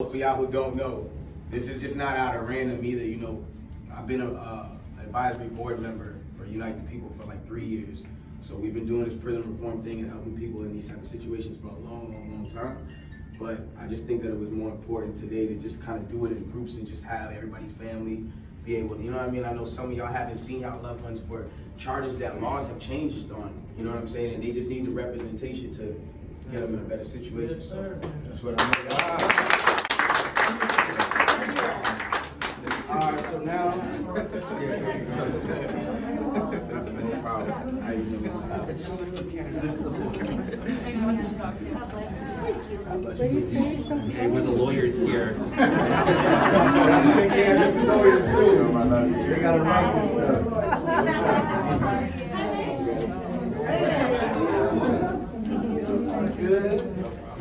For y'all who don't know, this is just not out of random either. You know, I've been a uh, advisory board member for Unite the People for like three years. So we've been doing this prison reform thing and helping people in these type of situations for a long, long, long time. But I just think that it was more important today to just kind of do it in groups and just have everybody's family be able to, you know what I mean? I know some of y'all haven't seen y'all loved ones for charges that laws have changed on, you know what I'm saying? And they just need the representation to get them in a better situation. Yes, So that's what I'm So now. Okay, we're the lawyers here. They gotta. Good.